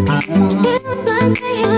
Give my name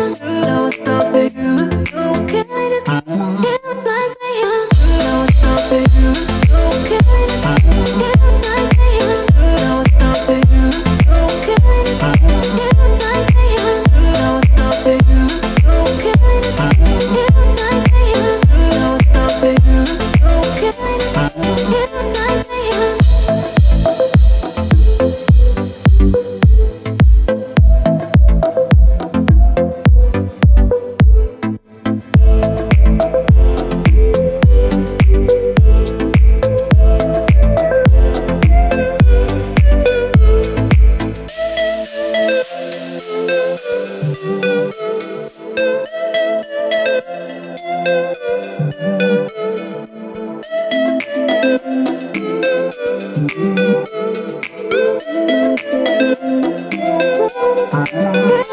Yeah.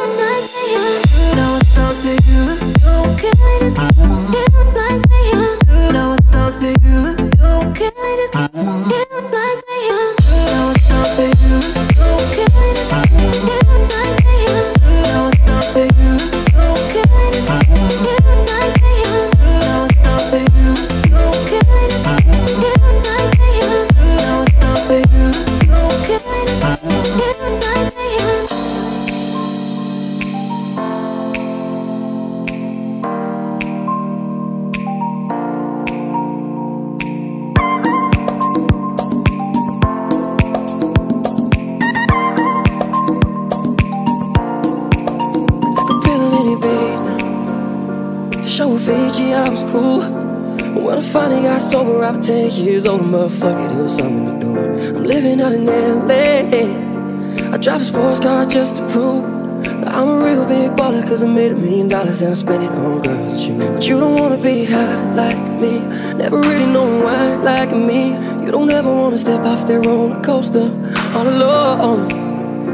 Ten years old, motherfucker, it was something to do. I'm living out in LA. I drive a sports car just to prove that I'm a real big baller, cause I made a million dollars and I spent it on girls and you. But you don't wanna be high like me, never really know why like me. You don't ever wanna step off that roller coaster all alone.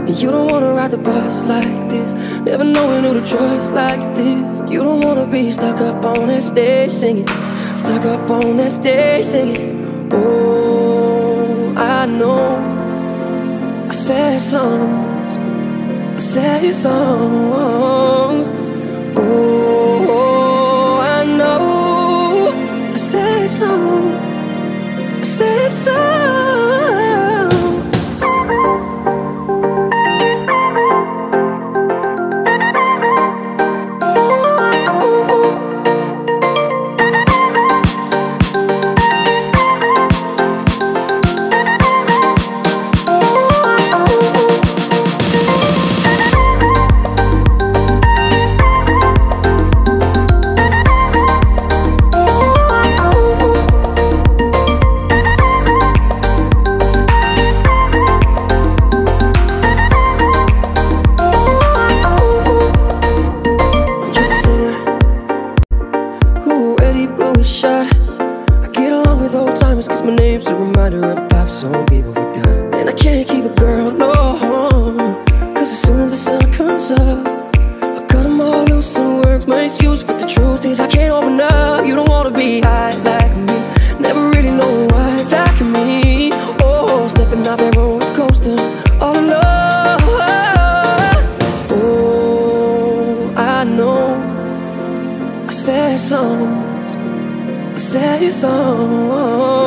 You don't wanna ride the bus like this, never knowing who to trust like this. You don't wanna be stuck up on that stage singing. Stuck up on that stage singing. Oh, I know. I sad songs. I sad songs. Oh, It's my excuse, but the truth is I can't open up. You don't wanna be high like me. Never really know why that can be. Oh, stepping off that roller coaster, all alone. Oh, I know. I said songs. I said your.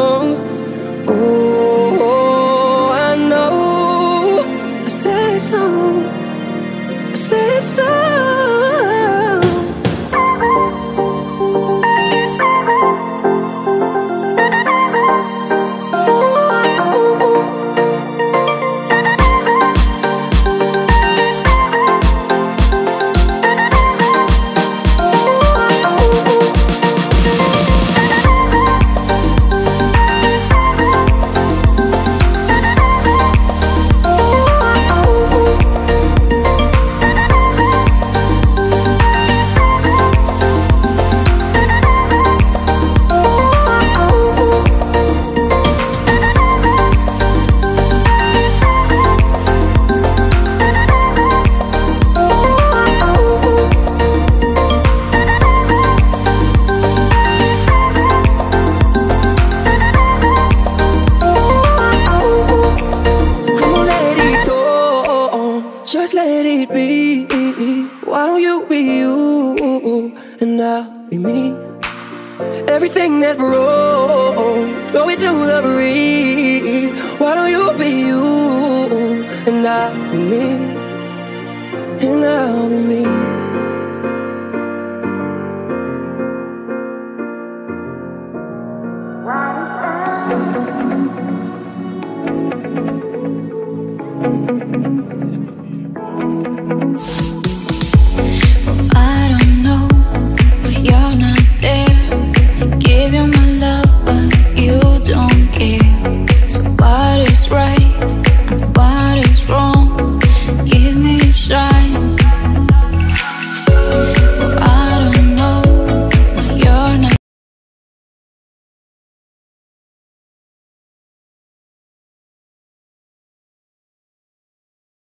It be? Why don't you be you and I'll be me? Everything that's wrong, throw it to the breeze. Why don't you be you and I'll be me? And I'll be me.